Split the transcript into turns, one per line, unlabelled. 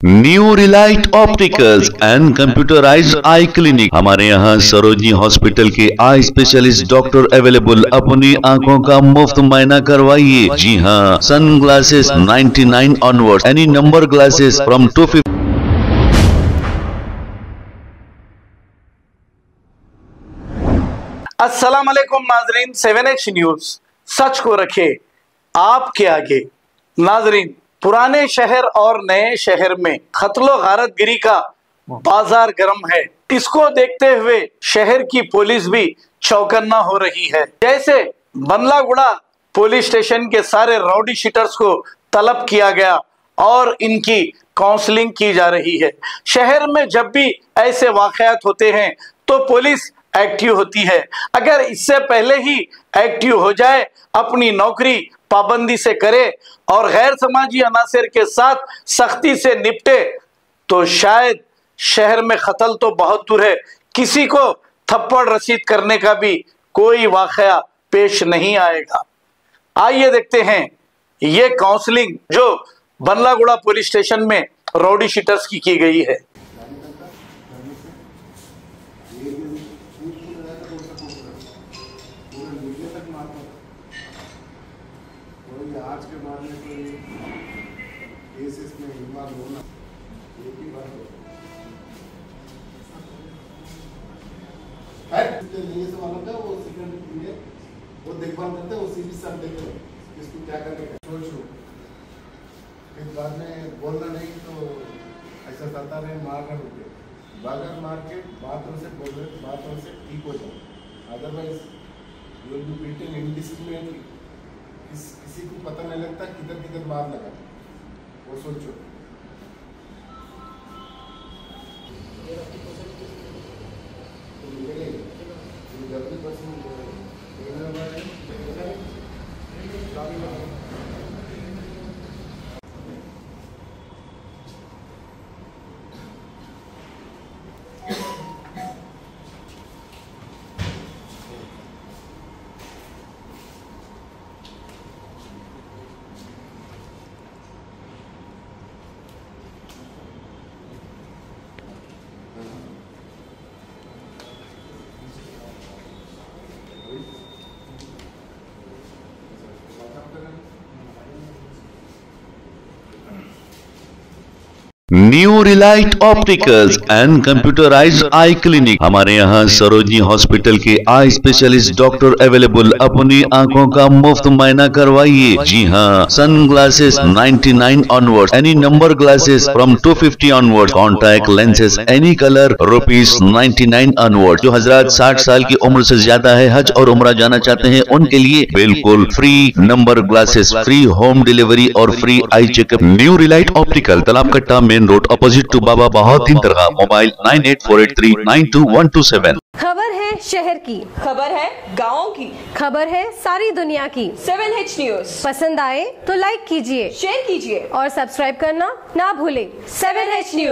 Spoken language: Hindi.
New relight opticals and computerised eye clinic हमारे यहाँ सरोजनी हॉस्पिटल के आई स्पेशलिस्ट डॉक्टर अवेलेबल अपनी आँखों का मुफ़्त मायना करवाइए। जी हाँ sun glasses 99 onward any number glasses from two
अस्सलाम वालेकुम नाजरीन सेवन एच न्यूज़ सच को रखे, आपके आगे। नाजरीन पुराने शहर और नए शहर में खतलो गारतगिरी का बाज़ार गर्म है। इसको देखते हुए शहर की पुलिस भी चौकन्ना हो रही है। जैसे बंदलागुड़ा पुलिस स्टेशन के सारे राउडी शीटर्स को तलब किया गया और इनकी काउंसलिंग की जा रही है। शहर में जब भी ऐसे वाकयात होते हैं तो पुलिस एक्टिव होती है। अगर इससे पहले ही एक्टिव हो जाए, अपनी नौकरी पाबंदी से करे और गैर समाजी अनासर के साथ सख्ती से निपटे तो शायद शहर में कत्ल तो बहुत दूर है। किसी को थप्पड़ रसीद करने का भी कोई वाकया पेश नहीं आएगा। आइए देखते हैं ये काउंसलिंग जो बल्लागुड़ा पुलिस स्टेशन में रौडी शीटर्स की की गई है।
कोई आज के बाद में कोई केस इसमें इन्वॉल्व होना एक ही बात हो। वो वो देखभाल करते हैं, वो सीबी सर देख रहे हैं। क्या फिर बाद में बोलना नहीं तो ऐसा करता रहे, मार रहे मार के बोल रहे ठीक हो अदरवाइज़ यू बी बीटिंग किस किसी को पता नहीं लगता किधर किधर मार लगा। वो सोचो। तो मिलेगा।
New relight opticals and computerised eye clinic हमारे यहाँ सरोजनी हॉस्पिटल के आई स्पेशलिस्ट डॉक्टर अवेलेबल अपनी आँखों का मुफ़्त मायना करवाइए। जी हाँ sun glasses 99 onward any number glasses from 250 onward contact lenses any colour rupees 99 onward जो हज़रत 60 साल की उम्र ऐसी ज़्यादा है, हज और उम्र जाना चाहते हैं, उनके लिए बिल्कुल free number glasses free home delivery और free eye checkup new relight optical Talab Katta main road opposite to Baba Bahauddin Dargah mobile nine eight four eight three nine two one two seven.
खबर है शहर की।
खबर है गाँव की।
खबर है सारी दुनिया की।
Seven H news.
पसंद आए तो लाइक कीजिए।
शेयर कीजिए।
और सब्सक्राइब करना ना भूले।
Seven H news.